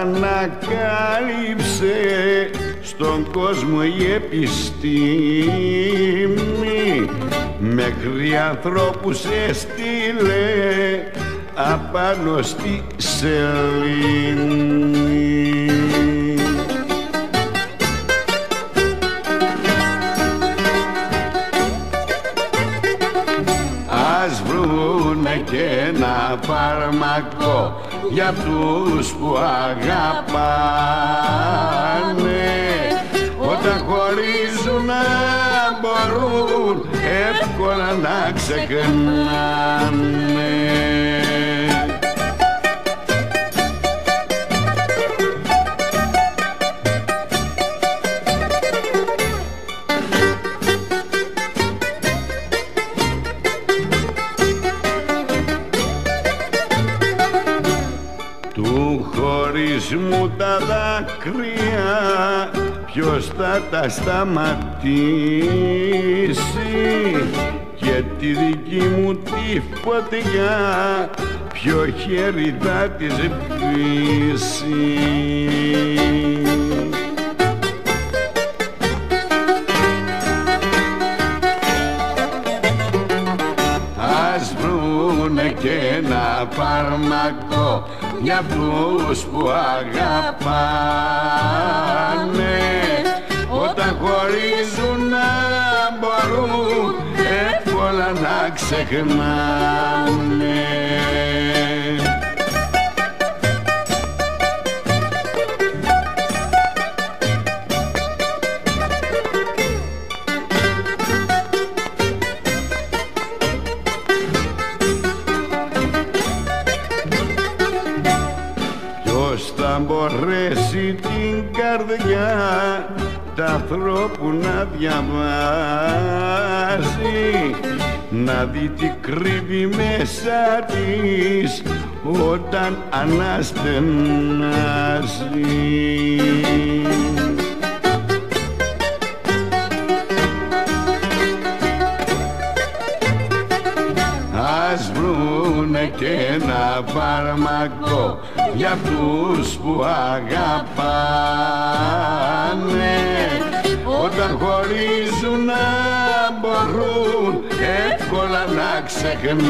ανακάλυψε στον κόσμο η επιστήμη μέχρι ανθρώπους έστειλε απάνω στη σελήνη. Βρούνε και ένα φάρμακο για αυτούς που αγαπάνε. Όταν χωρίζουν να μπορούν εύκολα να ξεχνάνε χωρισμού τα δάκρυα ποιος θα τα σταματήσει; Και τη δική μου τη φωτιά ποιο χέρι θα της πείσει Ας βρούνε και ένα φάρμακο για αυτούς που αγαπάνε. Όταν χωρίζουν να μπορούν εύκολα να ξεχνάνε Ποιος θα μπορέσει την καρδιά τα ανθρώπου να διαβάσει να δει τι κρύβει μέσα της όταν αναστενάζει βρούνε και ένα φάρμακο για αυτούς που αγαπάνε. Όταν χωρίζουν να μπορούν εύκολα να ξεχνάνε